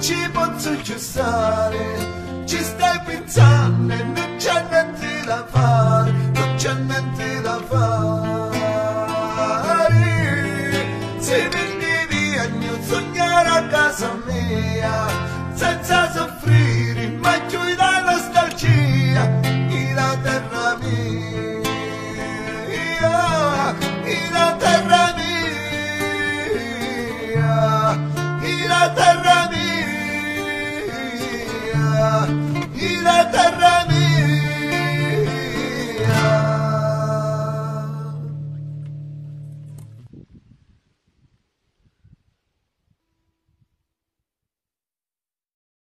ci posso più ci stai pensando e non c'è niente da fare non c'è niente da fare. Se vendi via mio sognare a casa mia senza terra mia la terra mia